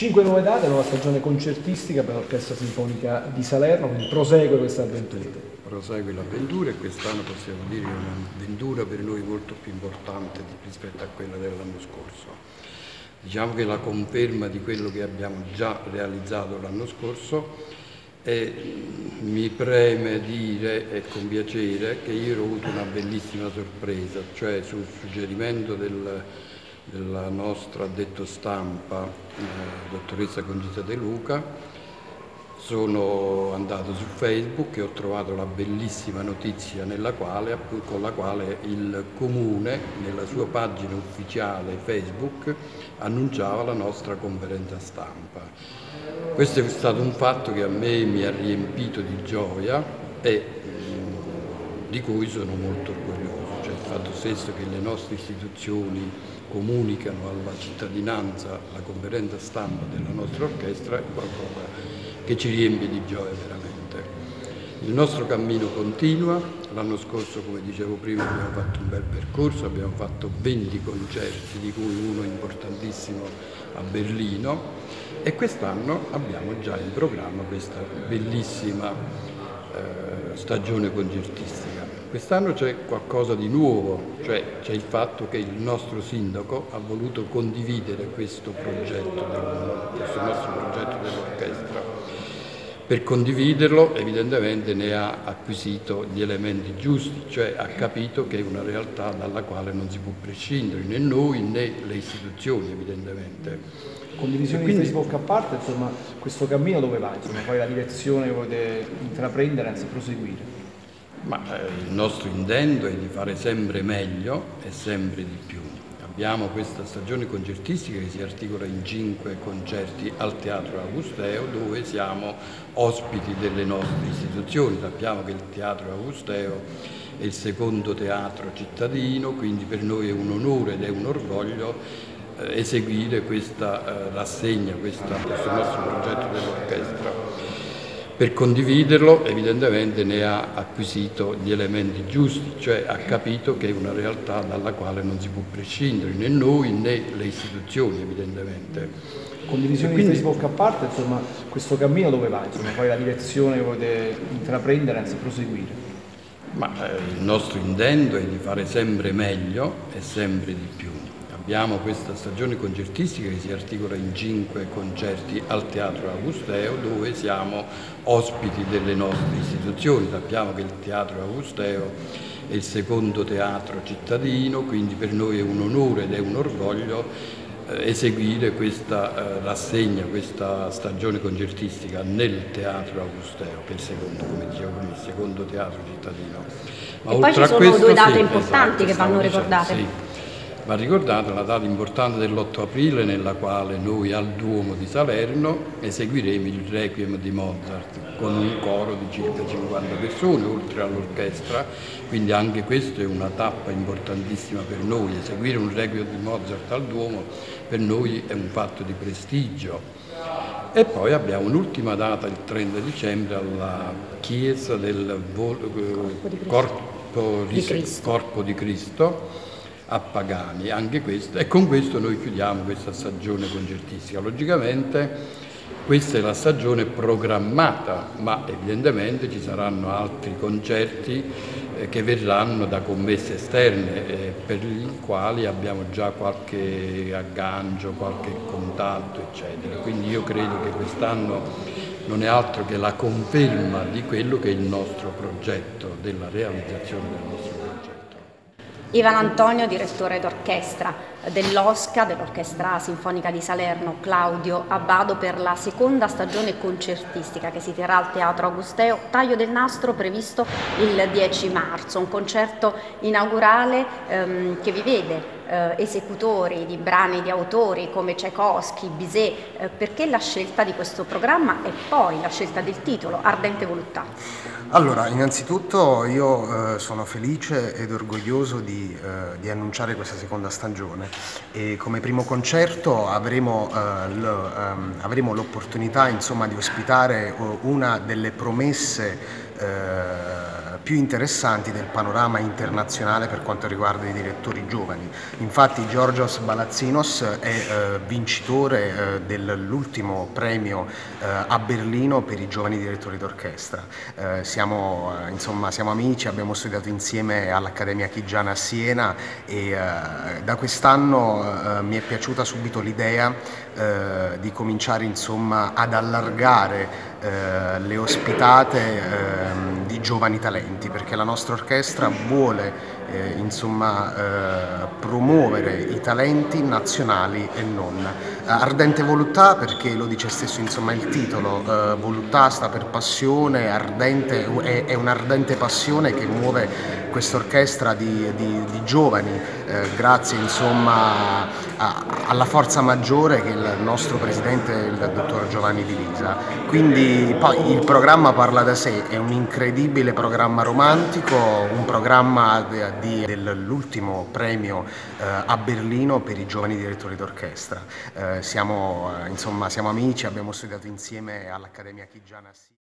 Cinque nuove date, nuova stagione concertistica per l'Orchestra Sinfonica di Salerno, quindi prosegue questa avventura. Prosegue l'avventura e quest'anno possiamo dire che è un'avventura per noi molto più importante rispetto a quella dell'anno scorso. Diciamo che la conferma di quello che abbiamo già realizzato l'anno scorso e mi preme dire e con piacere che io ho avuto una bellissima sorpresa, cioè sul suggerimento del, della nostra addetto stampa, eh, dottoressa Concita De Luca, sono andato su Facebook e ho trovato la bellissima notizia quale, con la quale il Comune, nella sua pagina ufficiale Facebook, annunciava la nostra conferenza stampa. Questo è stato un fatto che a me mi ha riempito di gioia e mm, di cui sono molto orgoglioso, fatto stesso che le nostre istituzioni comunicano alla cittadinanza la conferenza stampa della nostra orchestra è qualcosa che ci riempie di gioia veramente. Il nostro cammino continua, l'anno scorso come dicevo prima abbiamo fatto un bel percorso, abbiamo fatto 20 concerti di cui uno importantissimo a Berlino e quest'anno abbiamo già in programma questa bellissima eh, stagione concertistica. Quest'anno c'è qualcosa di nuovo, cioè c'è il fatto che il nostro sindaco ha voluto condividere questo progetto, questo nostro progetto dell'orchestra per condividerlo evidentemente ne ha acquisito gli elementi giusti, cioè ha capito che è una realtà dalla quale non si può prescindere, né noi né le istituzioni evidentemente. Condivisione quindi, di Facebook a parte, insomma, questo cammino dove va? Insomma, è la direzione che volete intraprendere, anzi proseguire? Ma, eh, il nostro intento è di fare sempre meglio e sempre di più. Abbiamo questa stagione concertistica che si articola in cinque concerti al Teatro Augusteo dove siamo ospiti delle nostre istituzioni. Sappiamo che il Teatro Augusteo è il secondo teatro cittadino, quindi per noi è un onore ed è un orgoglio eh, eseguire questa eh, rassegna, questo nostro progetto dell'orchestra per condividerlo evidentemente ne ha acquisito gli elementi giusti, cioè ha capito che è una realtà dalla quale non si può prescindere, né noi né le istituzioni evidentemente. Condivisione quindi, di Facebook a parte, insomma, questo cammino dove va? Insomma, è la direzione che volete intraprendere, anzi proseguire? Ma, eh, il nostro intento è di fare sempre meglio e sempre di più. Abbiamo questa stagione concertistica che si articola in cinque concerti al Teatro Augusteo dove siamo ospiti delle nostre istituzioni. Sappiamo che il Teatro Augusteo è il secondo teatro cittadino, quindi per noi è un onore ed è un orgoglio eh, eseguire questa eh, rassegna, questa stagione concertistica nel Teatro Augusteo, che è il secondo, come dicevo prima, il secondo teatro cittadino. Ma e poi ci sono questo, due date sì, importanti esatto, che vanno ricordate. Dicendo, sì. Va ricordata la data importante dell'8 aprile nella quale noi al Duomo di Salerno eseguiremo il Requiem di Mozart con un coro di circa 50 persone oltre all'orchestra, quindi anche questa è una tappa importantissima per noi, eseguire un Requiem di Mozart al Duomo per noi è un fatto di prestigio. E poi abbiamo un'ultima data, il 30 dicembre, alla chiesa del Corpo di Cristo, Corpo di Cristo a Pagani, anche questo, e con questo noi chiudiamo questa stagione concertistica. Logicamente questa è la stagione programmata, ma evidentemente ci saranno altri concerti eh, che verranno da commesse esterne eh, per i quali abbiamo già qualche aggancio, qualche contatto, eccetera. Quindi io credo che quest'anno non è altro che la conferma di quello che è il nostro progetto, della realizzazione del nostro. Ivan Antonio, direttore d'orchestra dell'OSCA, dell'Orchestra Sinfonica di Salerno, Claudio Abbado per la seconda stagione concertistica che si terrà al Teatro Augusteo, taglio del nastro previsto il 10 marzo, un concerto inaugurale ehm, che vi vede eh, esecutori di brani di autori come Tchaikovsky, Bizet, eh, perché la scelta di questo programma e poi la scelta del titolo, Ardente Voluttà? Allora, innanzitutto io eh, sono felice ed orgoglioso di, eh, di, annunciare questa seconda stagione e come primo concerto avremo, eh, ehm, l'opportunità insomma, di ospitare una delle promesse eh, più interessanti del panorama internazionale per quanto riguarda i direttori giovani. Infatti Georgios Balazzinos è eh, vincitore eh, dell'ultimo premio eh, a Berlino per i giovani direttori d'orchestra. Eh, siamo, eh, siamo amici, abbiamo studiato insieme all'Accademia Chigiana a Siena e da quest'anno mi è piaciuta subito l'idea di cominciare insomma, ad allargare eh, le ospitate eh, di giovani talenti perché la nostra orchestra vuole eh, insomma, eh, promuovere i talenti nazionali e non. Ardente voluttà perché lo dice stesso insomma, il titolo, eh, voluttà sta per passione, ardente, è, è un'ardente passione che muove questa orchestra di, di, di giovani eh, grazie insomma, a, alla forza maggiore che il nostro presidente, il dottor Giovanni Divisa. Quindi poi il programma parla da sé, è un incredibile programma romantico, un programma dell'ultimo premio eh, a Berlino per i giovani direttori d'orchestra. Eh, siamo, eh, insomma, siamo amici, abbiamo studiato insieme all'Accademia Chigiana.